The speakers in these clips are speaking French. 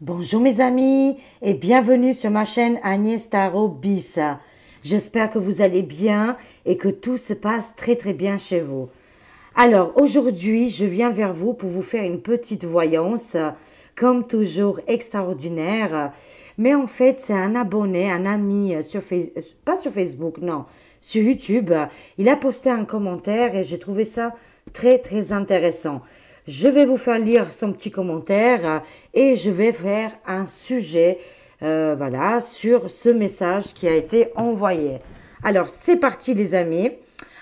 Bonjour mes amis et bienvenue sur ma chaîne Agnès Tarot Bis. J'espère que vous allez bien et que tout se passe très très bien chez vous. Alors aujourd'hui je viens vers vous pour vous faire une petite voyance comme toujours extraordinaire. Mais en fait c'est un abonné, un ami sur Facebook, pas sur Facebook non, sur YouTube. Il a posté un commentaire et j'ai trouvé ça très très intéressant. Je vais vous faire lire son petit commentaire euh, et je vais faire un sujet euh, voilà, sur ce message qui a été envoyé. Alors, c'est parti les amis.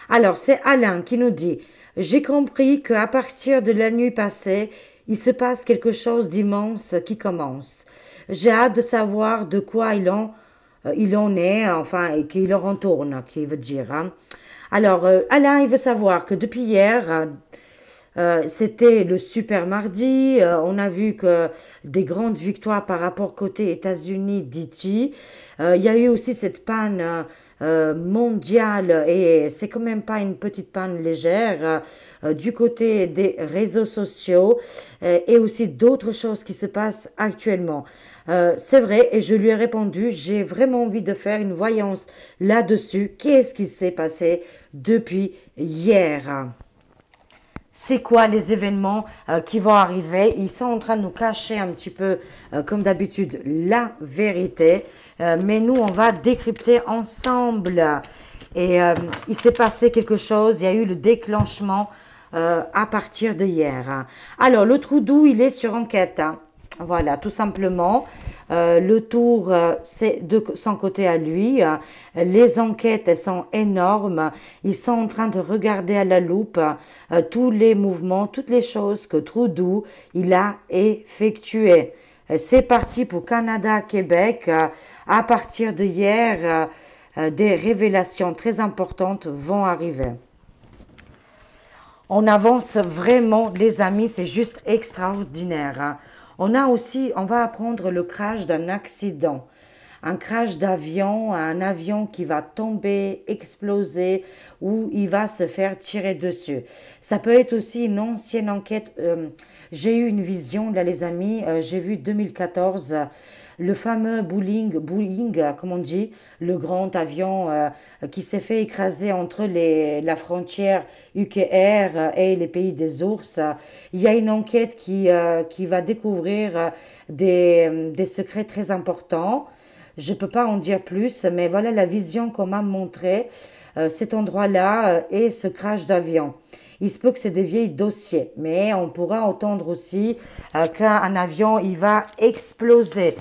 Alors, c'est Alain qui nous dit « J'ai compris qu'à partir de la nuit passée, il se passe quelque chose d'immense qui commence. J'ai hâte de savoir de quoi il en, euh, il en est, enfin, et qu'il en retourne, qui veut dire. Hein. Alors, Alain, il veut savoir que depuis hier, euh, c'était le super mardi. Euh, on a vu que des grandes victoires par rapport côté États-Unis, dit euh, Il y a eu aussi cette panne mondiale et c'est quand même pas une petite panne légère du côté des réseaux sociaux et aussi d'autres choses qui se passent actuellement. c'est vrai et je lui ai répondu, j'ai vraiment envie de faire une voyance là-dessus. Qu'est-ce qui s'est passé depuis hier? C'est quoi les événements euh, qui vont arriver? Ils sont en train de nous cacher un petit peu, euh, comme d'habitude, la vérité. Euh, mais nous, on va décrypter ensemble. Et il s'est passé quelque chose, il y a eu le déclenchement à partir de hier. Alors, le trou doux, il est sur enquête. Hein. Voilà, tout simplement. Euh, le tour, euh, c'est de son côté à lui. les enquêtes, sont énormes. Ils sont en train de regarder à la loupe euh, tous les mouvements, toutes les choses que Trudeau il a effectuées. C'est parti pour Canada-Québec. À partir de hier, des révélations très importantes vont arriver. On avance vraiment, les amis, c'est juste extraordinaire. On a aussi, on va apprendre le crash d'un accident. Un crash d'avion, un avion qui va tomber, exploser ou il va se faire tirer dessus. Ça peut être aussi une ancienne enquête. Euh, j'ai eu une vision, là les amis, euh, j'ai vu 2014 le fameux Boeing, Boeing, comme on dit, le grand avion euh, qui s'est fait écraser entre les, la frontière UKR et les pays des ours. Il y a une enquête qui, qui va découvrir des, des secrets très importants. Je ne peux pas en dire plus, mais voilà la vision qu'on m'a montré cet endroit-là et ce crash d'avion. Il se peut que c'est des vieilles dossiers, mais on pourra entendre aussi euh, qu'un avion, il va exploser.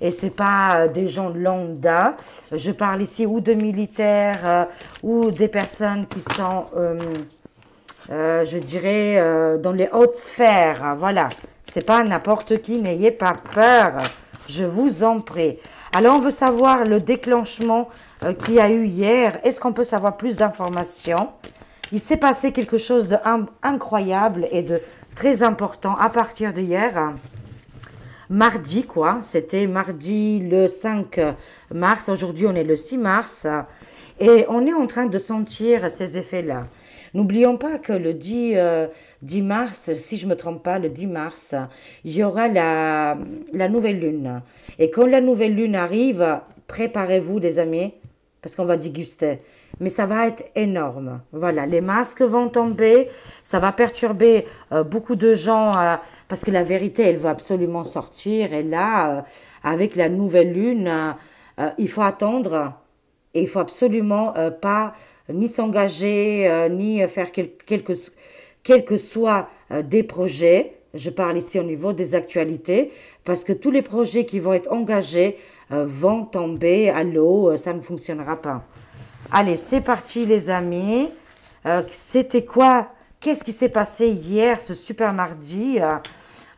Et c'est pas euh, des gens lambda. Je parle ici ou de militaires euh, ou des personnes qui sont, je dirais, dans les hautes sphères. Voilà. C'est pas n'importe qui, n'ayez pas peur. Je vous en prie. Alors, on veut savoir le déclenchement qu'il y a eu hier. Est-ce qu'on peut savoir plus d'informations? Il s'est passé quelque chose d'incroyable et de très important à partir d'hier. Mardi, quoi. C'était mardi le 5 mars. Aujourd'hui, on est le 6 mars. Et on est en train de sentir ces effets-là. N'oublions pas que le 10, 10, euh, mars, si je ne me trompe pas, le 10 mars, il y aura la, nouvelle lune. Et quand la nouvelle lune arrive, préparez-vous, les amis, parce qu'on va déguster mais ça va être énorme. Voilà, les masques vont tomber, ça va perturber euh, beaucoup de gens euh, parce que la vérité, elle va absolument sortir. Et là, avec la nouvelle lune, il faut attendre et il faut absolument pas ni s'engager, ni faire quel, que, soit des projets. Je parle ici au niveau des actualités, parce que tous les projets qui vont être engagés vont tomber à l'eau, ça ne fonctionnera pas. Allez, c'est parti les amis. Euh, c'était quoi? Qu'est-ce qui s'est passé hier, ce super mardi? Euh,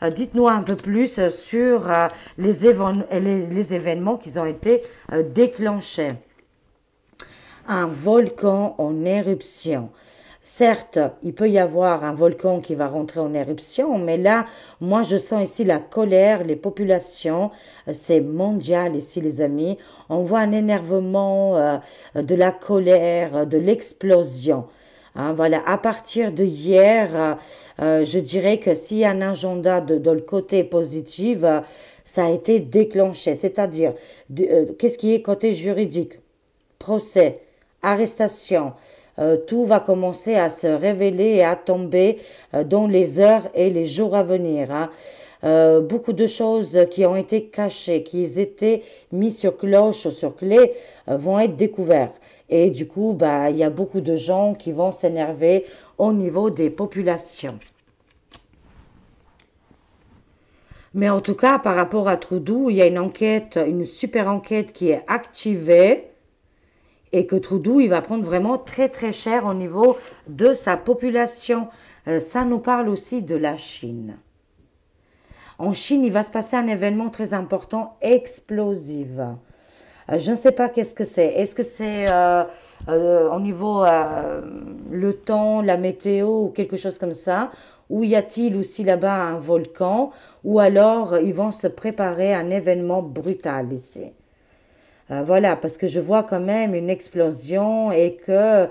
euh, Dites-nous un peu plus sur les, les, événements qui ont été déclenchés. Un volcan en éruption. Certes, il peut y avoir un volcan qui va rentrer en éruption, mais là, moi, je sens ici la colère, les populations, c'est mondial ici, les amis. On voit un énervement, euh, de la colère, de l'explosion. Hein, voilà, à partir de hier, euh, je dirais que s'il y a un agenda de le côté positif, ça a été déclenché. C'est-à-dire, qu'est-ce qui est côté juridique? Procès, arrestation, tout va commencer à se révéler et à tomber dans les heures et les jours à venir. Hein. Euh, beaucoup de choses qui ont été cachées, qui étaient mis sur cloche ou sur clé, euh, vont être découvertes. Et du coup, bah, il y a beaucoup de gens qui vont s'énerver au niveau des populations. Mais en tout cas, par rapport à Trudeau, il y a une enquête, une super enquête qui est activée et que Trudeau, il va prendre vraiment très très cher au niveau de sa population. Euh, ça nous parle aussi de la Chine. En Chine, il va se passer un événement très important, explosif. Euh, je ne sais pas qu'est-ce que c'est. Est-ce que c'est euh, au niveau le temps, la météo ou quelque chose comme ça? Ou y a-t-il aussi là-bas un volcan? Ou alors ils vont se préparer à un événement brutal ici? Voilà, parce que je vois quand même une explosion et que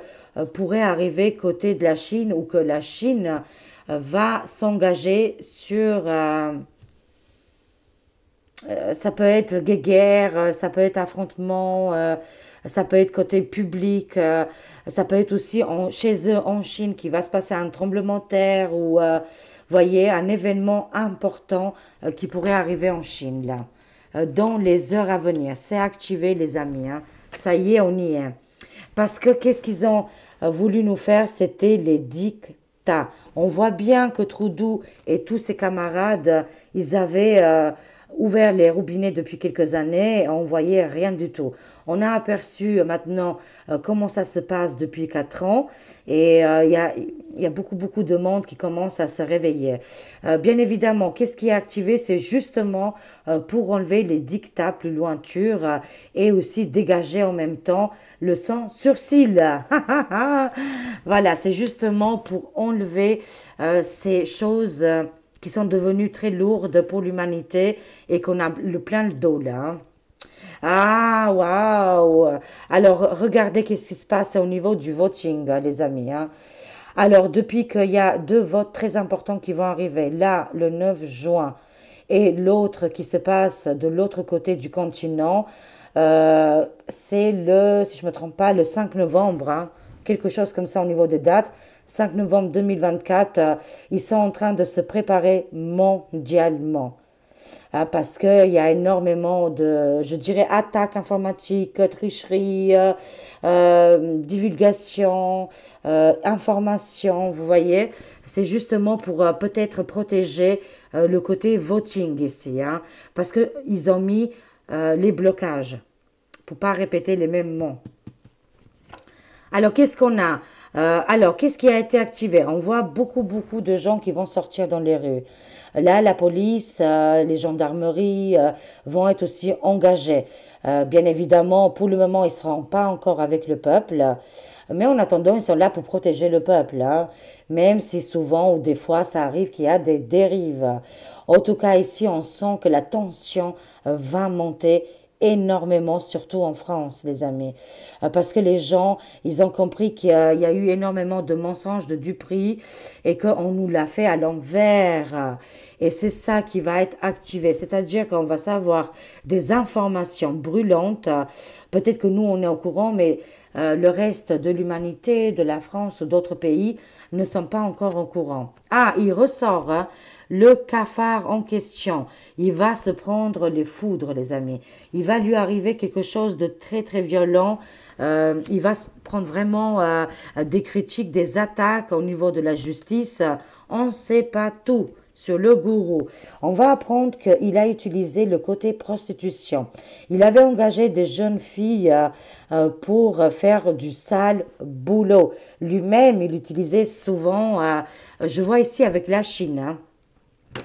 pourrait arriver côté de la Chine ou que la Chine va s'engager sur euh, ça peut être guerre, euh, ça peut être affrontement, euh, ça peut être côté public, ça peut être aussi chez eux en Chine qui va se passer un tremblement de terre ou, voyez, un événement important qui pourrait arriver en Chine là, dans les heures à venir. C'est activé les amis, hein. ça y est, on y est. Parce que qu'est-ce qu'ils ont voulu nous faire? C'était les dictats. On voit bien que Trudeau et tous ses camarades, ils avaient ouvert les robinets depuis quelques années, on voyait rien du tout. On a aperçu euh, maintenant euh, comment ça se passe depuis quatre ans et euh, il y, a, beaucoup, beaucoup de monde qui commence à se réveiller. bien évidemment, qu'est-ce qui est activé? C'est justement pour enlever les dictats plus lointures et aussi dégager en même temps le sang sur cils. voilà, c'est justement pour enlever ces choses qui sont devenues très lourdes pour l'humanité et qu'on a le plein le dos là. Hein. Ah, waouh Alors, regardez qu'est-ce qui se passe au niveau du voting, les amis. Hein. Alors, depuis qu'il y a deux votes très importants qui vont arriver, là, le 9 juin, et l'autre qui se passe de l'autre côté du continent, euh, c'est le, si je ne me trompe pas, le 5 novembre, hein. quelque chose comme ça au niveau des dates. 5 novembre 2024, euh, ils sont en train de se préparer mondialement. Hein, parce qu'il y a énormément de, je dirais, attaques informatiques, tricheries, euh, euh, divulgation, information, vous voyez. C'est justement pour peut-être protéger le côté voting ici, hein, parce qu'ils ont mis les blocages pour pas répéter les mêmes mots. Alors, qu'est-ce qu'on a? Euh, alors, qu'est-ce qui a été activé? On voit beaucoup, beaucoup de gens qui vont sortir dans les rues. Là, la police, euh, les gendarmeries euh, vont être aussi engagés. bien évidemment, pour le moment, ils ne seront pas encore avec le peuple. Mais en attendant, ils sont là pour protéger le peuple. Hein. Même si souvent ou des fois, ça arrive qu'il y a des dérives. En tout cas, ici, on sent que la tension va monter énormément, surtout en France, les amis. Euh, parce que les gens, ils ont compris qu'il y, a eu énormément de mensonges, de duperies, et qu'on nous l'a fait à l'envers. Et c'est ça qui va être activé. C'est-à-dire qu'on va savoir des informations brûlantes. Peut-être que nous, on est au courant, mais euh, le reste de l'humanité, de la France ou d'autres pays ne sont pas encore au courant. Ah, il ressort hein, le cafard en question, il va se prendre les foudres, les amis. Il va lui arriver quelque chose de très très violent. Euh, il va se prendre vraiment euh, des critiques, des attaques au niveau de la justice. On ne sait pas tout sur le gourou. On va apprendre qu'il a utilisé le côté prostitution. Il avait engagé des jeunes filles euh, pour faire du sale boulot. Lui-même, il utilisait souvent, je vois ici avec la Chine, hein,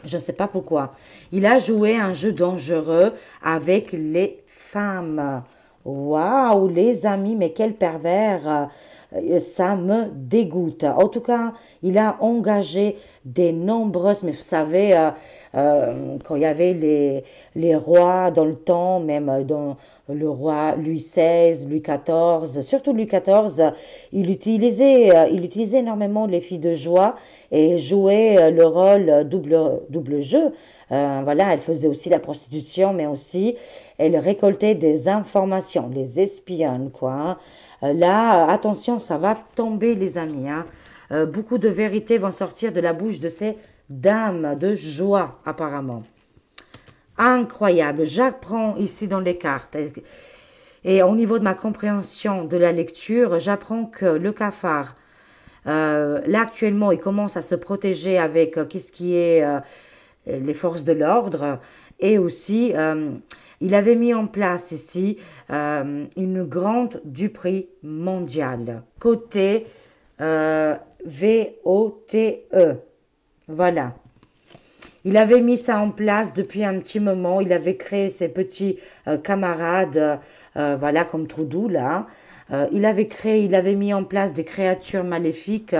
je ne sais pas pourquoi. Il a joué un jeu dangereux avec les femmes. Waouh, les amis, mais quel pervers. euh, ça me dégoûte. En tout cas, il a engagé des nombreuses, mais vous savez, euh, euh, quand il y avait les, les rois dans le temps, même dans le roi Louis XVI, Louis XIV, surtout Louis XIV, il utilisait, il utilisait énormément les filles de joie et jouait le rôle double, double jeu. voilà, elle faisait aussi la prostitution, mais aussi elle récoltait des informations, les espionnes, quoi. Hein. Euh, là, attention, ça va tomber, les amis. Hein. Euh, beaucoup de vérités vont sortir de la bouche de ces dames de joie, apparemment. Incroyable. J'apprends ici dans les cartes. Et au niveau de ma compréhension de la lecture, j'apprends que le cafard, euh, là actuellement, il commence à se protéger avec qu'est-ce qui est les forces de l'ordre et aussi il avait mis en place ici euh, une grande prix mondiale, côté euh, VOTE. Voilà. Il avait mis ça en place depuis un petit moment. Il avait créé ses petits euh, camarades, voilà, comme Troudou là. il avait créé, il avait mis en place des créatures maléfiques,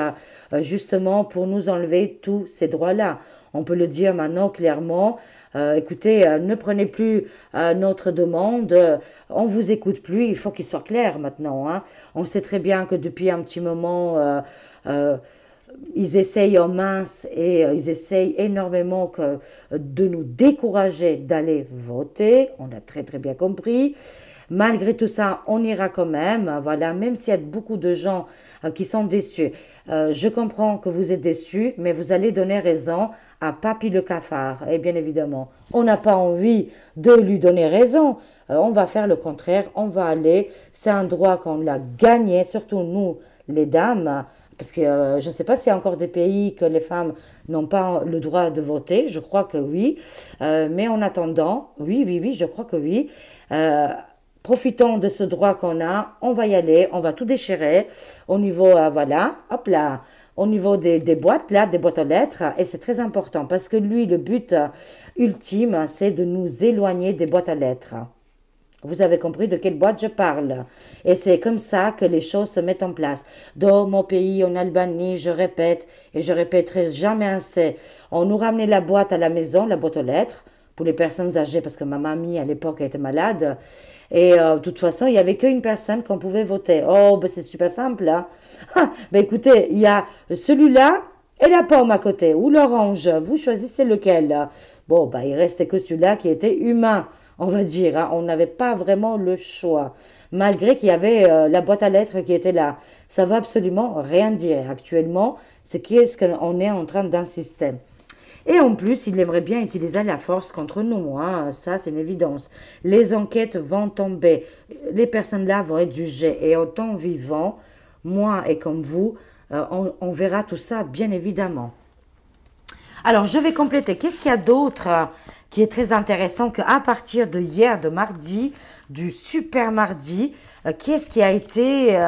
justement pour nous enlever tous ces droits-là. On peut le dire maintenant clairement. Euh, écoutez, euh, ne prenez plus euh, notre demande, on vous écoute plus, il faut qu'il soit clair maintenant. Hein. On sait très bien que depuis un petit moment, ils essayent en mince et ils essayent énormément de nous décourager d'aller voter, on a très très bien compris. Malgré tout ça, on ira quand même, voilà, même s'il y a beaucoup de gens qui sont déçus. je comprends que vous êtes déçus, mais vous allez donner raison à Papy le cafard. Et bien évidemment, on n'a pas envie de lui donner raison. Euh, on va faire le contraire, on va aller. C'est un droit qu'on a gagné, surtout nous, les dames. Parce que euh, je ne sais pas s'il y a encore des pays que les femmes n'ont pas le droit de voter. Je crois que oui. Euh, mais en attendant, oui, oui, oui, je crois que oui. Profitons de ce droit qu'on a. On va y aller. On va tout déchirer au niveau, voilà, hop là au niveau des, boîtes, là, des boîtes aux lettres, et c'est très important parce que lui, le but ultime, c'est de nous éloigner des boîtes à lettres. Vous avez compris de quelle boîte je parle. Et c'est comme ça que les choses se mettent en place. Dans mon pays, en Albanie, je répète, et je répéterai jamais assez, on nous ramenait la boîte à la maison, la boîte aux lettres, pour les personnes âgées, parce que ma mamie, à l'époque, était malade. Et euh, de toute façon, il n'y avait qu'une personne qu'on pouvait voter. Oh, ben c'est super simple. Hein? Ah, ben écoutez, il y a celui-là et la pomme à côté, ou l'orange. Vous choisissez lequel. Bon, ben il restait que celui-là qui était humain, on va dire. Hein. On n'avait pas vraiment le choix. Malgré qu'il y avait euh, la boîte à lettres qui était là. Ça va absolument rien dire. Actuellement, c'est qu'est-ce qu'on est en train d'insister? Et en plus, il aimerait bien utiliser la force contre nous. Hein. Ça, c'est une évidence. Les enquêtes vont tomber. Les personnes-là vont être jugées. Et en temps vivant, moi et comme vous, euh, on, verra tout ça, bien évidemment. Alors, je vais compléter. Qu'est-ce qu'il y a d'autre euh, qui est très intéressant qu'à partir de hier, de mardi, du super mardi, euh, qu'est-ce qui a été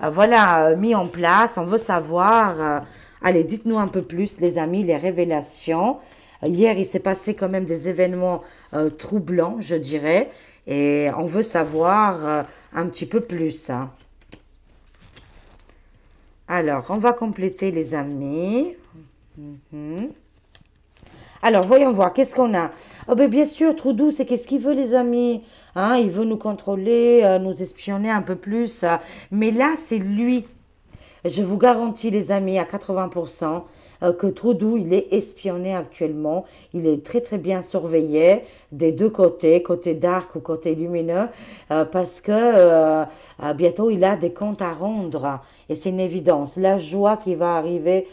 voilà, mis en place? On veut savoir Allez, dites-nous un peu plus, les amis, les révélations. Hier, il s'est passé quand même des événements euh, troublants, je dirais, et on veut savoir euh, un petit peu plus. Hein. Alors, on va compléter, les amis. Mhm. Alors, voyons voir, qu'est-ce qu'on a? Oh, ben, Bien sûr, Troudou, c'est qu'est-ce qu'il veut, les amis hein, Il veut nous contrôler, euh, nous espionner un peu plus. mais là, c'est lui je vous garantis, les amis, à 80%, euh, que Trudeau, il est espionné actuellement. Il est très, très bien surveillé des deux côtés, côté dark ou côté lumineux, euh, parce que euh, bientôt, il a des comptes à rendre. Et c'est une évidence. La joie qui va arriver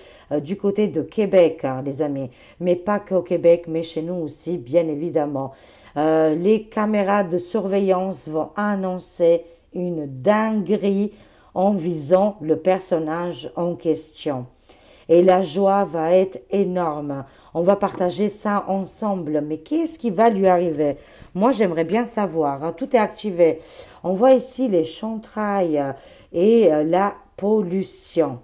du côté de Québec, hein, les amis. Mais pas qu'au Québec, mais chez nous aussi, bien évidemment. les caméras de surveillance vont annoncer une dinguerie en visant le personnage en question. Et la joie va être énorme. On va partager ça ensemble. Mais qu'est-ce qui va lui arriver? Moi, j'aimerais bien savoir. Hein. Tout est activé. On voit ici les chantrailles et euh, la pollution.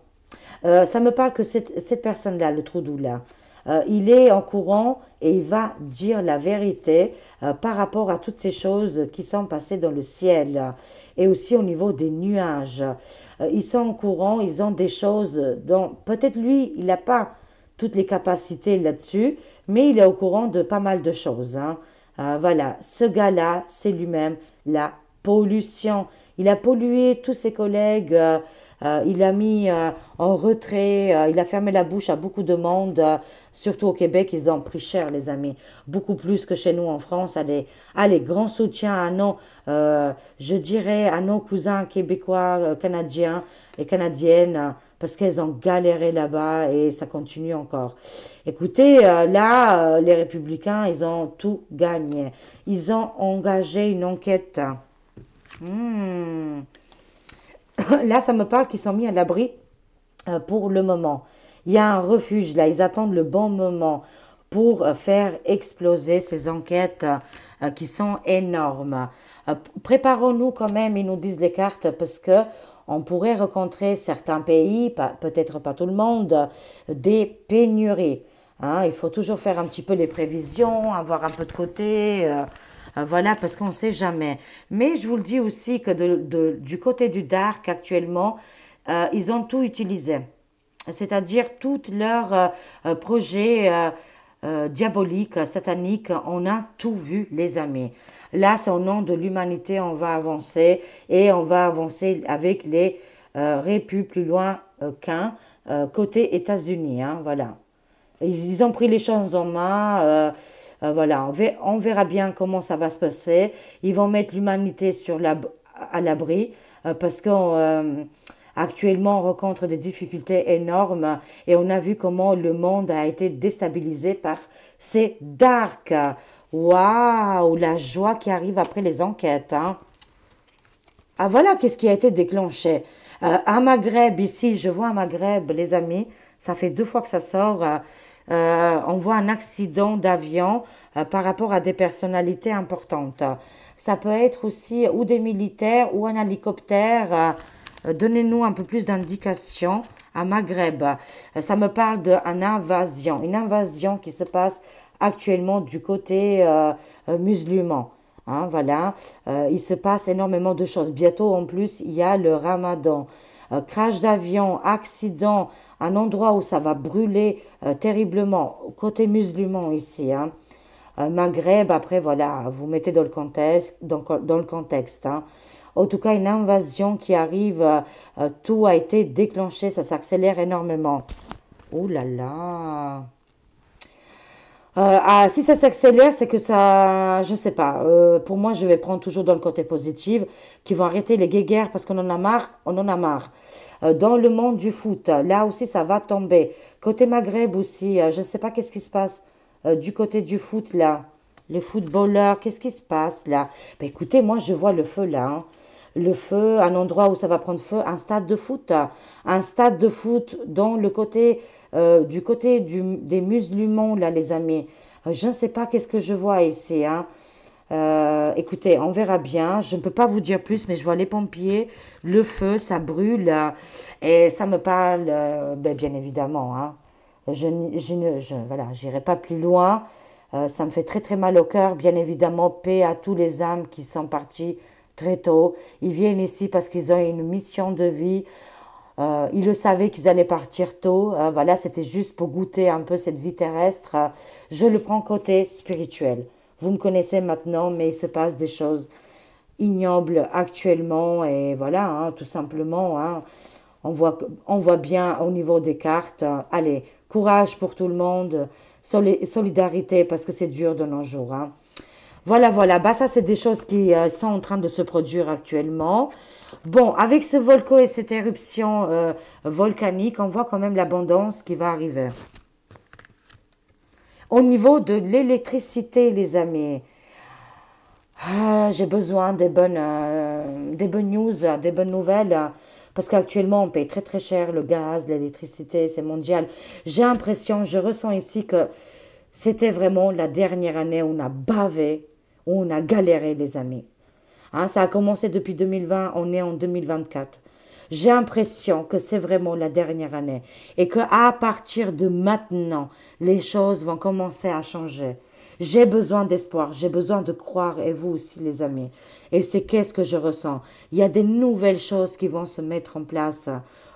Euh, ça me parle que cette, cette personne-là, le trou là, euh, il est en courant et il va dire la vérité euh, par rapport à toutes ces choses qui sont passées dans le ciel et aussi au niveau des nuages. Euh, ils sont en courant, ils ont des choses dont peut-être lui, il n'a pas toutes les capacités là-dessus, mais il est au courant de pas mal de choses. Hein. voilà, ce gars-là, c'est lui-même la pollution. Il a pollué tous ses collègues euh, il a mis euh, en retrait, euh, il a fermé la bouche à beaucoup de monde, surtout au Québec, ils ont pris cher, les amis, beaucoup plus que chez nous en France. Allez, allez grand soutien à nos, je dirais, à nos cousins québécois, canadiens et canadiennes, parce qu'elles ont galéré là-bas et ça continue encore. Écoutez, là, les républicains, ils ont tout gagné. Ils ont engagé une enquête. Hmm. là, ça me parle qu'ils sont mis à l'abri euh, pour le moment. Il y a un refuge là, ils attendent le bon moment pour euh, faire exploser ces enquêtes euh, qui sont énormes. Préparons-nous quand même, ils nous disent les cartes, parce que on pourrait rencontrer certains pays, peut-être pas tout le monde, des pénuries. Hein. il faut toujours faire un petit peu les prévisions, avoir un peu de côté. Voilà, parce qu'on ne sait jamais. Mais je vous le dis aussi que du côté du dark actuellement, euh, ils ont tout utilisé. C'est-à-dire tous leurs euh, projets diaboliques, sataniques, on a tout vu, les amis. Là, c'est au nom de l'humanité, on va avancer et on va avancer avec les répus plus loin qu'un côté États-Unis. Hein, voilà. Ils, ont pris les choses en main. Euh, voilà, on, verra bien comment ça va se passer. Ils vont mettre l'humanité sur la, à l'abri euh, parce qu'actuellement, euh, on rencontre des difficultés énormes et on a vu comment le monde a été déstabilisé par ces dark. Waouh, la joie qui arrive après les enquêtes. Hein. Ah voilà, qu'est-ce qui a été déclenché. à Maghreb, ici, je vois à Maghreb, les amis, ça fait deux fois que ça sort. Euh, on voit un accident d'avion euh, par rapport à des personnalités importantes. Ça peut être aussi ou des militaires ou un hélicoptère. Euh, donnez-nous un peu plus d'indications à Maghreb. Ça me parle d'une invasion, une invasion qui se passe actuellement du côté musulman. Hein, voilà, il se passe énormément de choses. Bientôt, en plus, il y a le ramadan. Euh, crash d'avion, accident, un endroit où ça va brûler euh, terriblement, côté musulman ici. Hein. Euh, Maghreb, après, voilà, vous mettez dans le contexte. Dans, le contexte hein. En tout cas, une invasion qui arrive, tout a été déclenché, ça s'accélère énormément. Oh là là euh, ah, si ça s'accélère, c'est que ça, je sais pas. Euh, pour moi, je vais prendre toujours dans le côté positif, qui vont arrêter les guéguerres parce qu'on en a marre, on en a marre. Euh, dans le monde du foot, là aussi, ça va tomber. Côté Maghreb aussi, je sais pas qu'est-ce qui se passe du côté du foot là. Les footballeurs, qu'est-ce qui se passe là? Ben, Écoutez, moi, je vois le feu là. Hein. Le feu, un endroit où ça va prendre feu, un stade de foot. Un stade de foot dans le côté euh, du côté des musulmans, là, les amis, euh, je ne sais pas qu'est-ce que je vois ici. Hein. Euh, écoutez, on verra bien. Je ne peux pas vous dire plus, mais je vois les pompiers, le feu, ça brûle. et ça me parle, ben, bien évidemment. Hein. Je, ne je, voilà, j'irai pas plus loin. ça me fait très très mal au cœur. Bien évidemment, paix à tous les âmes qui sont partis très tôt. Ils viennent ici parce qu'ils ont une mission de vie. Euh, ils le savaient qu'ils allaient partir tôt. Euh, voilà, c'était juste pour goûter un peu cette vie terrestre. Euh, je le prends côté spirituel. Vous me connaissez maintenant, mais il se passe des choses ignobles actuellement. Et voilà, hein, tout simplement, hein, on, voit, on voit bien au niveau des cartes. allez, courage pour tout le monde. solidarité, parce que c'est dur de nos jours. Hein. Voilà, voilà. Bah, ça, c'est des choses qui sont en train de se produire actuellement. Bon, avec ce volcan et cette éruption euh, volcanique, on voit quand même l'abondance qui va arriver. Au niveau de l'électricité, les amis, ah, j'ai besoin des bonnes, euh, des bonnes news, des bonnes nouvelles. Parce qu'actuellement, on paye très très cher le gaz, l'électricité, c'est mondial. J'ai l'impression, je ressens ici que c'était vraiment la dernière année où on a bavé, où on a galéré, les amis. Hein, ça a commencé depuis 2020, on est en 2024. J'ai l'impression que c'est vraiment la dernière année et que à partir de maintenant, les choses vont commencer à changer. J'ai besoin d'espoir, j'ai besoin de croire, et vous aussi les amis. Et c'est qu'est-ce que je ressens? Il y a des nouvelles choses qui vont se mettre en place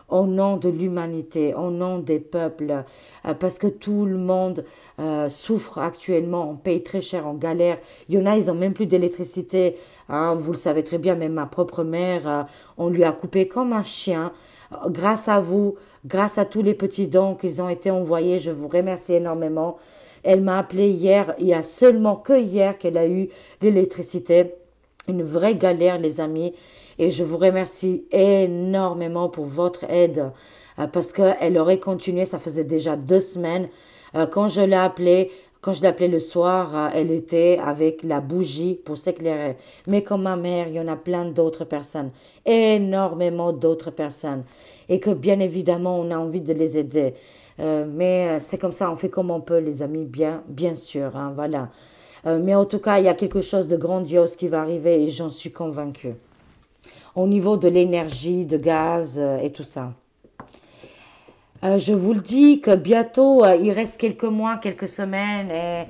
au nom de l'humanité, au nom des peuples, euh, parce que tout le monde euh, souffre actuellement, on paye très cher, on galère. Il y en a, ils ont même plus d'électricité. Hein, vous le savez très bien, même ma propre mère, euh, on lui a coupé comme un chien. Grâce à vous, grâce à tous les petits dons qui ont été envoyés, je vous remercie énormément. Elle m'a appelé hier, il y a seulement que hier qu'elle a eu l'électricité. Une vraie galère, les amis. Et je vous remercie énormément pour votre aide euh, parce qu'elle aurait continué, ça faisait déjà deux semaines. Euh, quand je l'ai appelée, quand je l'appelais le soir, euh, elle était avec la bougie pour s'éclairer. Mais comme ma mère, il y en a plein d'autres personnes, énormément d'autres personnes. Et que bien évidemment, on a envie de les aider. mais c'est comme ça, on fait comme on peut, les amis, bien, bien sûr. Hein, voilà. mais en tout cas, il y a quelque chose de grandiose qui va arriver et j'en suis convaincue au niveau de l'énergie, de gaz euh, et tout ça. Euh, je vous le dis que bientôt, euh, il reste quelques mois, quelques semaines et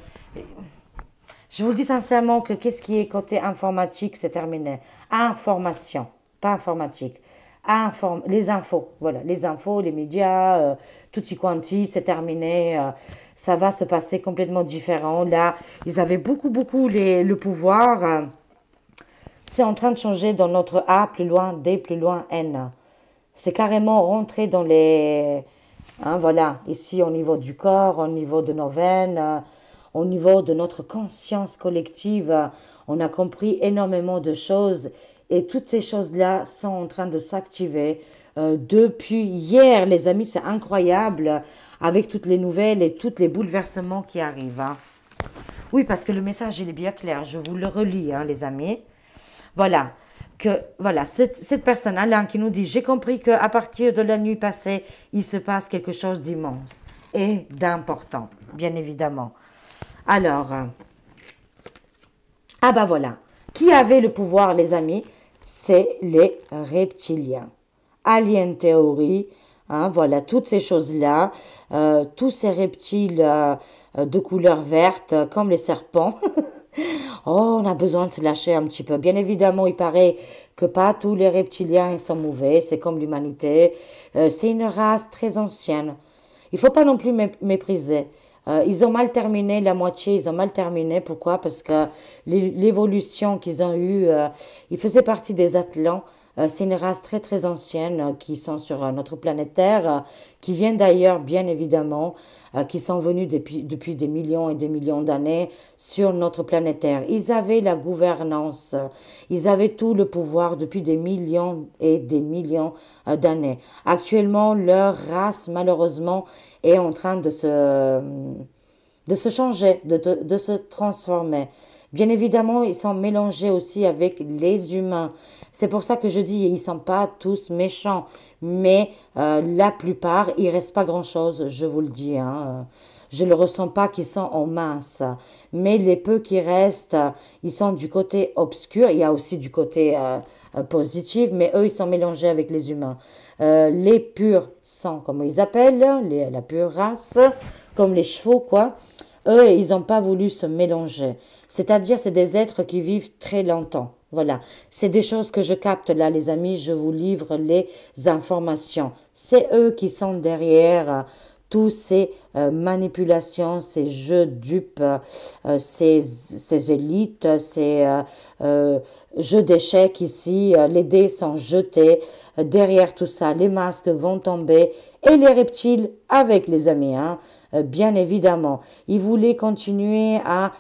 je vous le dis sincèrement que qu'est-ce qui est côté informatique, c'est terminé. Information, pas informatique. Inform les infos, voilà, les infos, les médias, tout y quanti, c'est terminé. ça va se passer complètement différent. Là, ils avaient beaucoup, beaucoup le pouvoir c'est en train de changer dans notre A, plus loin, D, plus loin, N. C'est carrément rentré dans les... Hein, voilà, ici au niveau du corps, au niveau de nos veines, au niveau de notre conscience collective, on a compris énormément de choses et toutes ces choses-là sont en train de s'activer. Euh, depuis hier, les amis, c'est incroyable avec toutes les nouvelles et tous les bouleversements qui arrivent. Hein. Oui, parce que le message, il est bien clair. Je vous le relis, hein, les amis. Voilà. Que, voilà, cette, cette personne, Alain, qui nous dit J'ai compris qu'à partir de la nuit passée, il se passe quelque chose d'immense et d'important, bien évidemment. Alors, euh, ah ben voilà. Qui avait le pouvoir, les amis? C'est les reptiliens. Alien théorie, hein, voilà, toutes ces choses-là, euh, tous ces reptiles euh, de couleur verte, comme les serpents. Oh, on a besoin de se lâcher un petit peu. Bien évidemment, il paraît que pas tous les reptiliens sont mauvais, c'est comme l'humanité. Euh, c'est une race très ancienne. Il faut pas non plus mépriser. Euh, ils ont mal terminé, la moitié, ils ont mal terminé. Pourquoi? Parce que l'évolution qu'ils ont eue, euh, ils faisaient partie des Atlants. c'est une race très très ancienne qui sont sur notre planète Terre, qui vient d'ailleurs bien évidemment qui sont venus depuis, depuis des millions et des millions d'années sur notre planète Terre. Ils avaient la gouvernance, ils avaient tout le pouvoir depuis des millions et des millions euh, d'années. Actuellement, leur race, malheureusement, est en train de se, de se changer, de, de, de se transformer. Bien évidemment, ils sont mélangés aussi avec les humains. C'est pour ça que je dis, ils sont pas tous méchants, mais euh, la plupart, il reste pas grand-chose, je vous le dis. Hein. Je ne le ressens pas qu'ils sont en masse. Mais les peu qui restent, ils sont du côté obscur. Il y a aussi du côté euh, euh, positif, mais eux, ils sont mélangés avec les humains. les purs sang, comme ils appellent, la pure race, comme les chevaux, quoi. Eux, ils n'ont pas voulu se mélanger. C'est-à-dire, c'est des êtres qui vivent très longtemps. Voilà, c'est des choses que je capte là, les amis, je vous livre les informations. C'est eux qui sont derrière euh, tous ces euh, manipulations, ces jeux dupes, euh, ces, ces, élites, ces jeux d'échecs ici, les dés sont jetés, derrière tout ça, les masques vont tomber, et les reptiles avec les amis, hein, bien évidemment. Ils voulaient continuer à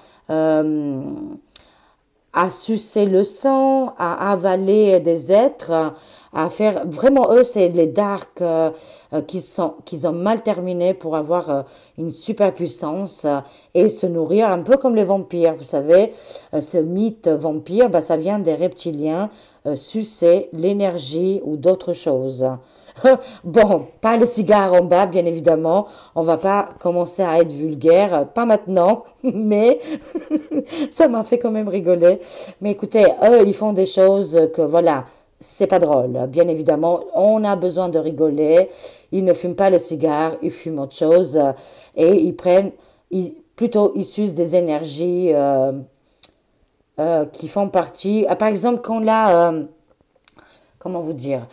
à sucer le sang, à avaler des êtres, à faire vraiment eux c'est les darks euh, euh, qui sont qui ont mal terminé pour avoir euh, une super puissance et se nourrir un peu comme les vampires vous savez ce mythe vampire bah ça vient des reptiliens sucer l'énergie ou d'autres choses bon, pas le cigare en bas, bien évidemment. On va pas commencer à être vulgaire, pas maintenant, mais ça m'a fait quand même rigoler. Mais écoutez, eux, ils font des choses que, voilà, c'est pas drôle. Bien évidemment, on a besoin de rigoler. Ils ne fument pas le cigare, ils fument autre chose. et ils prennent, plutôt, ils usent des énergies euh, euh, qui font partie. par exemple, quand là, comment vous dire?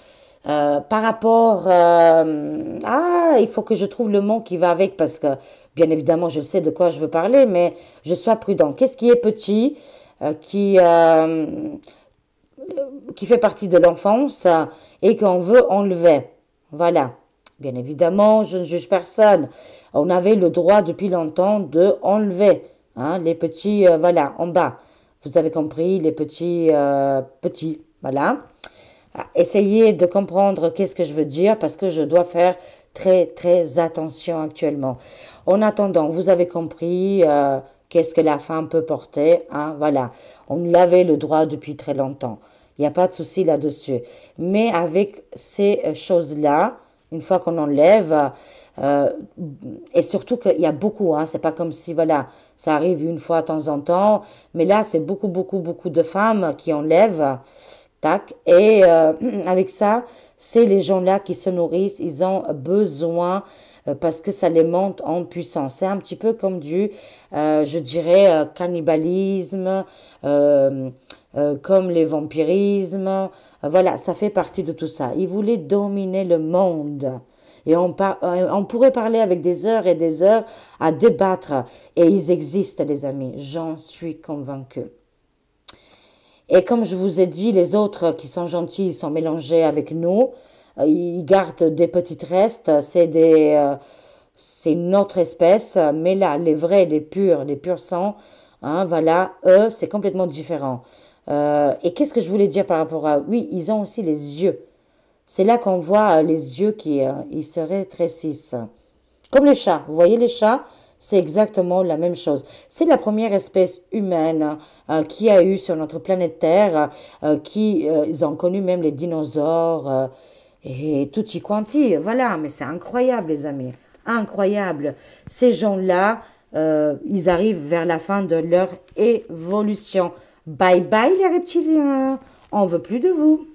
Par rapport ah il faut que je trouve le mot qui va avec parce que bien évidemment je sais de quoi je veux parler mais je sois prudent qu'est-ce qui est petit qui qui fait partie de l'enfance et qu'on veut enlever? Voilà. Bien évidemment, je ne juge personne. On avait le droit depuis longtemps de enlever hein, les petits, euh, voilà, en bas. Vous avez compris, les petits, euh, petits, voilà. Essayez de comprendre qu'est-ce que je veux dire parce que je dois faire très, très attention actuellement. En attendant, vous avez compris euh, qu'est-ce que la femme peut porter, hein, voilà. On l'avait le droit depuis très longtemps. Il n'y a pas de souci là-dessus. Mais avec ces euh, choses-là, une fois qu'on enlève, euh, et surtout qu'il y a beaucoup, hein, c'est pas comme si voilà, ça arrive une fois de temps en temps, mais là c'est beaucoup, beaucoup, beaucoup de femmes qui enlèvent, tac, et euh, avec ça, c'est les gens-là qui se nourrissent, ils ont besoin parce que ça les monte en puissance. C'est un petit peu comme du, je dirais, cannibalisme, euh, comme les vampirismes. Euh, voilà, ça fait partie de tout ça. Ils voulaient dominer le monde. Et on, euh, on, pourrait parler avec des heures et des heures à débattre. Et ils existent, les amis. J'en suis convaincue. Et comme je vous ai dit, les autres qui sont gentils sont mélangés avec nous. Ils gardent des petits restes. C'est des, c'est une autre espèce. Mais là, les vrais, les purs, les purs sang, hein, voilà, eux, c'est complètement différent. Euh, et qu'est-ce que je voulais dire par rapport à... Oui, ils ont aussi les yeux. C'est là qu'on voit euh, les yeux qui euh, ils se rétrécissent. Comme les chats. Vous voyez les chats? C'est exactement la même chose. C'est la première espèce humaine qui a eu sur notre planète Terre, qui ils ont connu même les dinosaures et tout y quanti. Voilà, mais c'est incroyable les amis, incroyable. Ces gens-là, ils arrivent vers la fin de leur évolution. Bye bye les reptiliens, on veut plus de vous.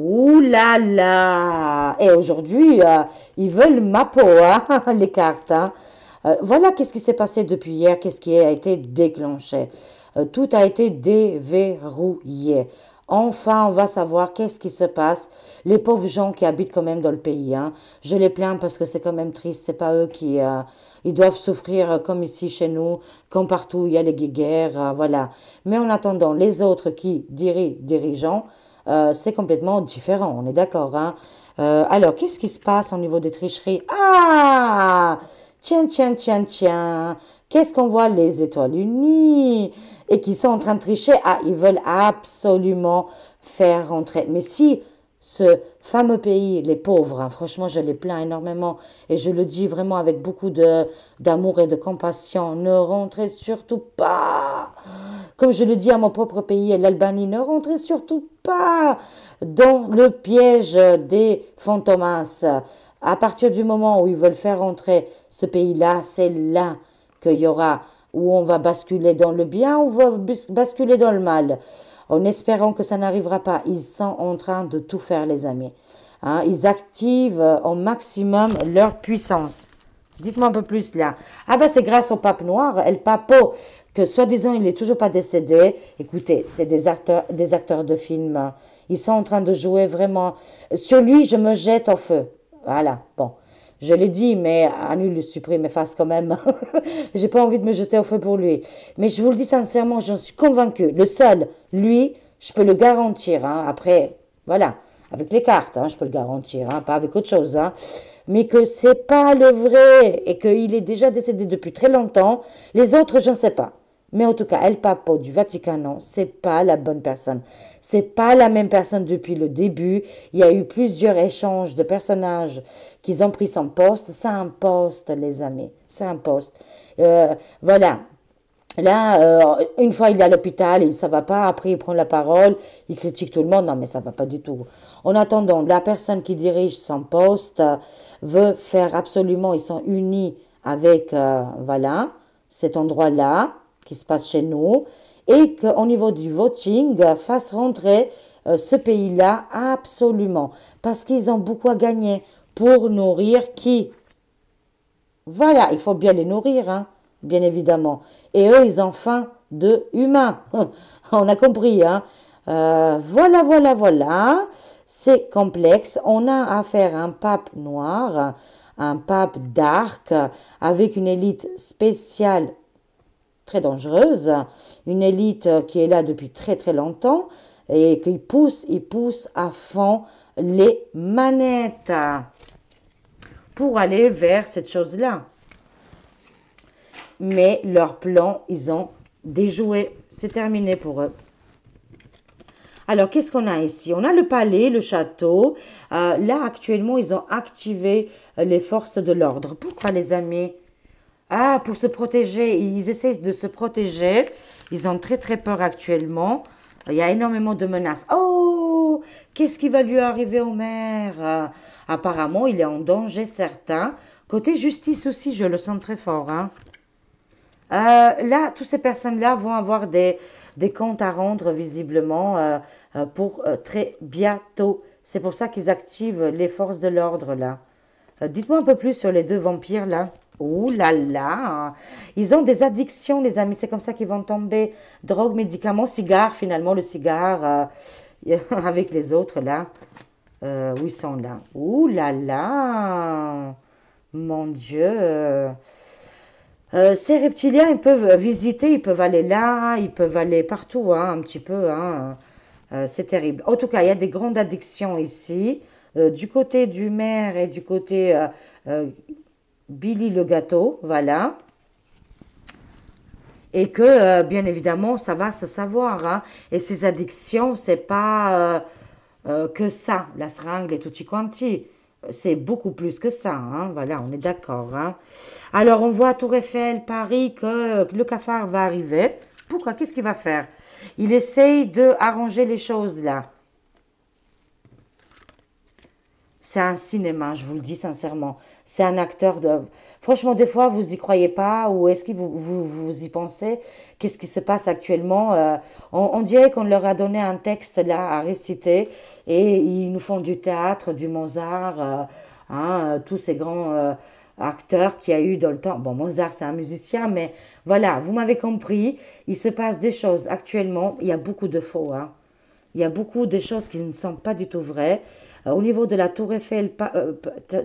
Ouh là là Et aujourd'hui, euh, ils veulent ma peau, hein, les cartes. Hein. Euh, voilà qu'est-ce qui s'est passé depuis hier, qu'est-ce qui a été déclenché. Euh, tout a été déverrouillé. Enfin, on va savoir qu'est-ce qui se passe. Les pauvres gens qui habitent quand même dans le pays, hein. je les plains parce que c'est quand même triste. C'est pas eux qui, ils doivent souffrir comme ici chez nous, comme partout, il y a les guerres, voilà. Mais en attendant, les autres qui dirigent, dirigeants, euh, c'est complètement différent, on est d'accord. Hein? Euh, alors, qu'est-ce qui se passe au niveau des tricheries? Ah Tiens, tiens, tiens, tiens. Qu'est-ce qu'on voit? Les étoiles unies et qui sont en train de tricher. Ah, ils veulent absolument faire rentrer. Mais si ce fameux pays, les pauvres, hein. franchement, je les plains énormément et je le dis vraiment avec beaucoup d'amour et de compassion. Ne rentrez surtout pas, comme je le dis à mon propre pays, l'Albanie, ne rentrez surtout pas dans le piège des fantomas. À partir du moment où ils veulent faire rentrer ce pays-là, c'est là qu'il y aura où on va basculer dans le bien ou on va basculer dans le mal en espérant que ça n'arrivera pas. Ils sont en train de tout faire, les amis. Hein, ils activent au maximum leur puissance. Dites-moi un peu plus là. Ah ben c'est grâce au pape noir, El Papo, que soi-disant il n'est toujours pas décédé. Écoutez, c'est des acteurs, des acteurs de films. Ils sont en train de jouer vraiment. Sur lui, je me jette au feu. Voilà, bon. Je l'ai dit, mais annule, supprime, efface quand même. J'ai pas envie de me jeter au feu pour lui. Mais je vous le dis sincèrement, j'en suis convaincue. Le seul, lui, je peux le garantir. Hein. Après, voilà, avec les cartes, hein, je peux le garantir, hein, pas avec autre chose. Mais que c'est pas le vrai et qu'il est déjà décédé depuis très longtemps. Les autres, je ne sais pas. Mais en tout cas, El Papo du Vatican, c'est pas la bonne personne. C'est pas la même personne depuis le début. Il y a eu plusieurs échanges de personnages qui ont pris son poste. C'est un poste, les amis. C'est un poste. Euh, voilà. Là, euh, une fois il est à l'hôpital, il ça va pas. Après, il prend la parole, il critique tout le monde. Non, mais ça va pas du tout. En attendant, la personne qui dirige son poste veut faire absolument. Ils sont unis avec, euh, voilà, cet endroit-là qui se passe chez nous. et qu'au niveau du voting, fasse rentrer ce pays-là absolument. Parce qu'ils ont beaucoup à gagner pour nourrir qui? Voilà, il faut bien les nourrir, hein, bien évidemment. Et eux, ils ont faim de humains. On a compris, hein. Euh, voilà, voilà, voilà. C'est complexe. On a affaire à un pape noir, un pape dark, avec une élite spéciale très dangereuse, une élite qui est là depuis très très longtemps et qui pousse, il pousse à fond les manettes pour aller vers cette chose-là. Mais leur plan, ils ont déjoué. C'est terminé pour eux. Alors, qu'est-ce qu'on a ici? On a le palais, le château. Euh, là, actuellement, ils ont activé euh, les forces de l'ordre. Pourquoi, les amis? Ah, pour se protéger. Ils essaient de se protéger. Ils ont très, très peur actuellement. Il y a énormément de menaces. Oh, qu'est-ce qui va lui arriver au maire? Euh, Apparemment, il est en danger certain. Côté justice aussi, je le sens très fort. Hein. là, toutes ces personnes-là vont avoir des, des comptes à rendre visiblement euh, euh, pour euh, très bientôt. C'est pour ça qu'ils activent les forces de l'ordre là. Dites-moi un peu plus sur les deux vampires là. Ouh là là Ils ont des addictions, les amis. C'est comme ça qu'ils vont tomber. Drogue, médicaments, cigare, finalement, le cigare avec les autres là. où ils sont là Ouh là là Mon Dieu euh, ces reptiliens, ils peuvent visiter, ils peuvent aller là, ils peuvent aller partout, hein, un petit peu. Hein. Euh, c'est terrible. En tout cas, il y a des grandes addictions ici. Euh, du côté du maire et du côté Billy le gâteau, voilà. Et que, bien évidemment, ça va se savoir. Hein. Et ces addictions, c'est pas que ça, la seringue, les tutti quanti c'est beaucoup plus que ça, hein. voilà, on est d'accord. Hein. Alors, on voit à Tour Eiffel, Paris, que, le cafard va arriver. Pourquoi? Qu'est-ce qu'il va faire? Il essaye de arranger les choses là. C'est un cinéma, je vous le dis sincèrement. C'est un acteur de... Franchement, des fois, vous y croyez pas ou est-ce que vous, vous, y pensez? Qu'est-ce qui se passe actuellement? Euh, on, dirait qu'on leur a donné un texte là à réciter et ils nous font du théâtre, du Mozart, euh, hein, euh, tous ces grands acteurs qu'il y a eu dans le temps. Bon, Mozart, c'est un musicien, mais voilà, vous m'avez compris. Il se passe des choses actuellement. Il y a beaucoup de faux. Hein. Il y a beaucoup de choses qui ne sont pas du tout vraies. Euh, au niveau de la Tour Eiffel, euh,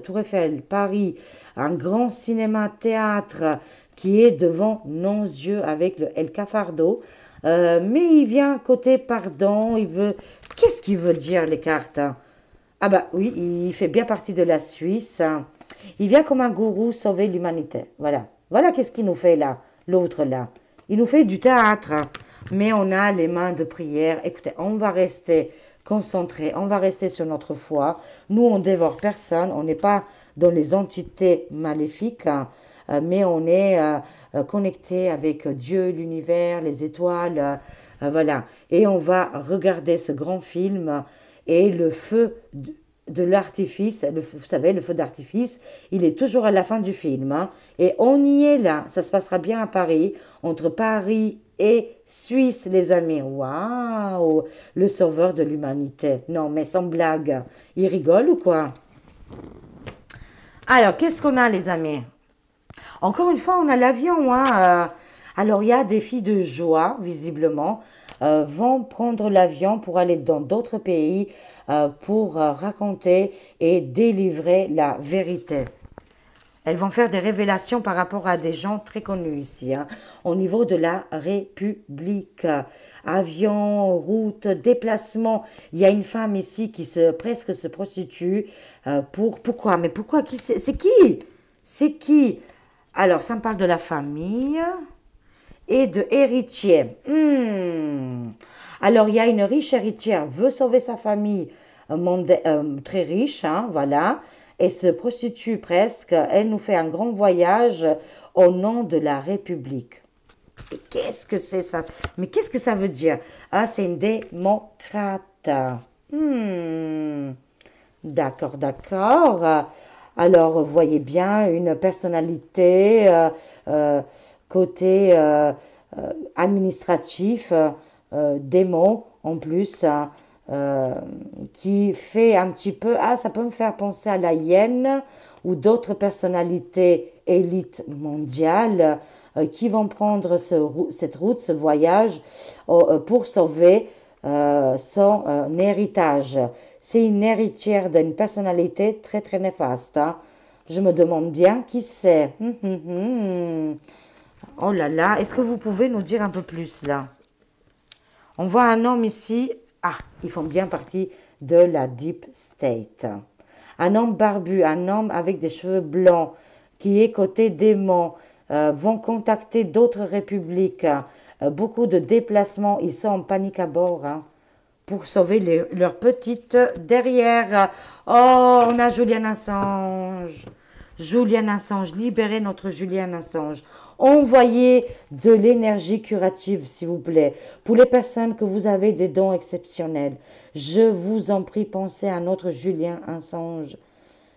Tour Eiffel, Paris, un grand cinéma-théâtre qui est devant nos yeux avec le El Cafardo. Euh, mais il vient côté pardon, il veut... Qu'est-ce qu'il veut dire les cartes? Ah bah oui, il fait bien partie de la Suisse. Il vient comme un gourou sauver l'humanité. Voilà. Voilà qu'est-ce qu'il nous fait là, l'autre là. Il nous fait du théâtre, mais on a les mains de prière. Écoutez, on va rester concentré, on va rester sur notre foi. Nous, on dévore personne, on n'est pas dans les entités maléfiques, hein, euh, mais on est euh, euh, connecté avec Dieu, l'univers, les étoiles, voilà. Et on va regarder ce grand film et le feu de l'artifice, vous savez, le feu d'artifice, il est toujours à la fin du film. Hein. et on y est là. Ça se passera bien à Paris, entre Paris et Suisse, les amis. Waouh Le sauveur de l'humanité. Non, mais sans blague. Il rigole ou quoi? Alors, qu'est-ce qu'on a, les amis? Encore une fois, on a l'avion. Hein euh. alors, il y a des filles de joie, visiblement, euh, vont prendre l'avion pour aller dans d'autres pays euh, pour raconter et délivrer la vérité. Elles vont faire des révélations par rapport à des gens très connus ici, hein. au niveau de la République. Avion, route, déplacement. Il y a une femme ici qui se presque se prostitue euh, pour pourquoi? Mais pourquoi? C'est qui? C'est qui? Alors ça me parle de la famille et de héritier. Hmm. Alors il y a une riche héritière veut sauver sa famille, euh, très riche, hein, voilà et se prostitue presque. Elle nous fait un grand voyage au nom de la République. Et qu'est-ce que c'est ça? Mais qu'est-ce que ça veut dire? Ah, c'est une démocrate. Hmm. D'accord, d'accord. Alors, voyez bien une personnalité euh, euh, côté euh, administratif, démon en plus, qui fait un petit peu, ah, ça peut me faire penser à la hyène ou d'autres personnalités élites mondiales qui vont prendre cette route, ce voyage pour sauver euh, son euh, héritage. C'est une héritière d'une personnalité très très néfaste. Hein. Je me demande bien qui c'est. Hum, hum, hum. Oh là là, est-ce que vous pouvez nous dire un peu plus là? On voit un homme ici. Ah, ils font bien partie de la Deep State. Un homme barbu, un homme avec des cheveux blancs qui est côté démon, euh, vont contacter d'autres républiques. Euh, beaucoup de déplacements, ils sont en panique à bord hein, pour sauver leur petite derrière. Oh, on a Julian Assange. Julian Assange, libérez notre Julian Assange. Envoyez de l'énergie curative, s'il vous plaît, pour les personnes que vous avez des dons exceptionnels. Je vous en prie, pensez à notre Julien Assange.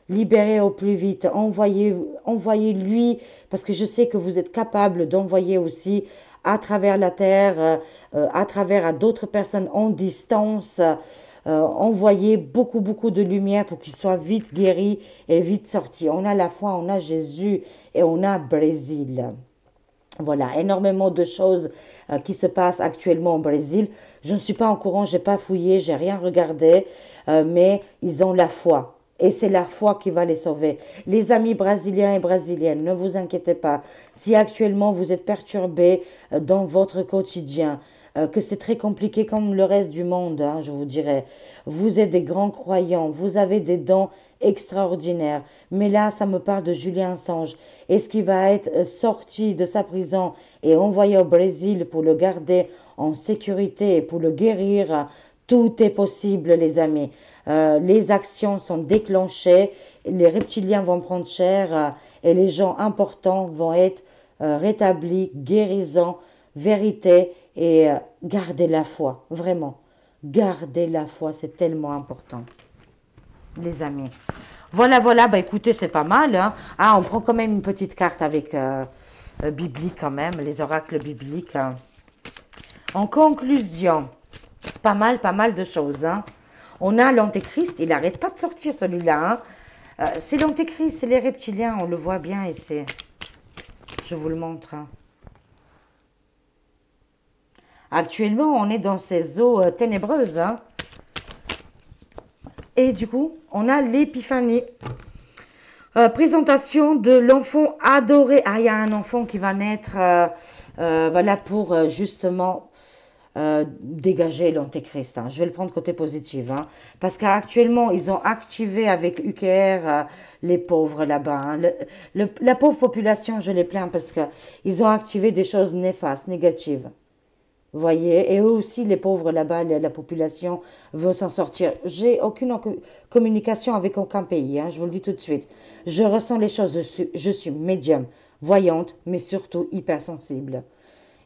Libérez au plus vite, envoyez, envoyez lui, parce que je sais que vous êtes capable d'envoyer aussi à travers la terre, euh, à travers à d'autres personnes en distance, euh, envoyer beaucoup, beaucoup de lumière pour qu'il soit vite guéri et vite sorti. On a la foi, on a Jésus et on a Brésil. Voilà, énormément de choses qui se passent actuellement au Brésil. Je ne suis pas en courant, j'ai pas fouillé, j'ai rien regardé, mais ils ont la foi. Et c'est la foi qui va les sauver. Les amis brésiliens et brésiliennes, ne vous inquiétez pas. Si actuellement vous êtes perturbés euh, dans votre quotidien, euh, que c'est très compliqué comme le reste du monde, hein, je vous dirais. Vous êtes des grands croyants, vous avez des dons extraordinaires. Mais là, ça me parle de Julien Assange. Est-ce qu'il va être euh, sorti de sa prison et envoyé au Brésil pour le garder en sécurité et pour le guérir tout est possible, les amis. Euh, les actions sont déclenchées, les reptiliens vont prendre cher et les gens importants vont être rétablis, guérisants, vérité et gardez la foi, vraiment. Gardez la foi, c'est tellement important, les amis. Voilà, voilà, bah écoutez, c'est pas mal. Hein. Ah, on prend quand même une petite carte avec biblique quand même, les oracles bibliques. Hein. En conclusion, pas mal, pas mal de choses. Hein. On a l'antéchrist, il n'arrête pas de sortir celui-là. Euh, c'est l'antéchrist, c'est les reptiliens, on le voit bien ici. Je vous le montre. Hein. Actuellement, on est dans ces eaux euh, ténébreuses. Et du coup, on a l'épiphanie. Euh, présentation de l'enfant adoré. Ah, il y a un enfant qui va naître, voilà, pour justement euh, dégager l'antéchrist. Hein. Je vais le prendre côté positif. Hein. Parce qu'actuellement, ils ont activé avec UKR euh, les pauvres là-bas. Hein. la pauvre population, je les plains parce qu'ils ont activé des choses néfastes, négatives. Voyez Et eux aussi, les pauvres là-bas, la, population veut s'en sortir. J'ai aucune communication avec aucun pays, je vous le dis tout de suite. Je ressens les choses, je suis, médium, voyante, mais surtout hypersensible.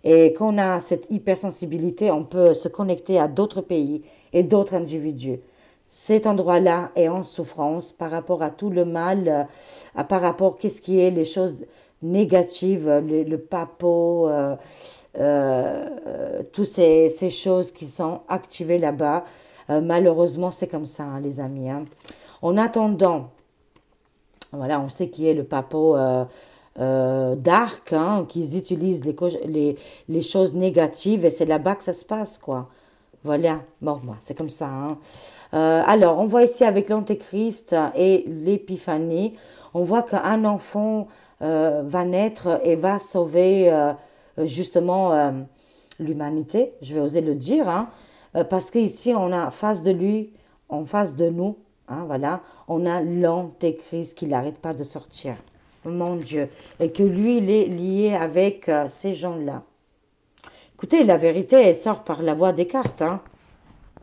Et quand on a cette hypersensibilité, on peut se connecter à d'autres pays et d'autres individus. Cet endroit-là est en souffrance par rapport à tout le mal, euh, par rapport qu'est-ce qui est les choses négatives, le, le papo, euh, euh, toutes ces, ces, choses qui sont activées là-bas. malheureusement, c'est comme ça, hein, les amis. Hein. En attendant, voilà, on sait qui est le papo euh, dark, hein, qu'ils utilisent les, choses négatives et c'est là-bas que ça se passe, quoi. Voilà, bon, moi, c'est comme ça. Hein. Euh, alors, on voit ici avec l'Antéchrist et l'Épiphanie, on voit qu'un enfant euh, va naître et va sauver justement l'humanité, je vais oser le dire, hein, parce qu'ici, on a face de lui, en face de nous, hein, voilà, on a l'Antéchrist qui n'arrête pas de sortir mon Dieu, et que lui, il est lié avec euh, ces gens-là. Écoutez, la vérité, elle sort par la voie des cartes, hein.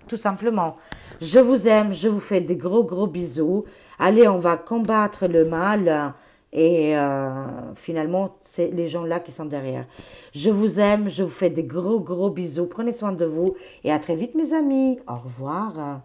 tout simplement. Je vous aime, je vous fais des gros, gros bisous. Allez, on va combattre le mal. Et euh, finalement, c'est les gens-là qui sont derrière. Je vous aime, je vous fais des gros, gros bisous. Prenez soin de vous et à très vite, mes amis. Au revoir.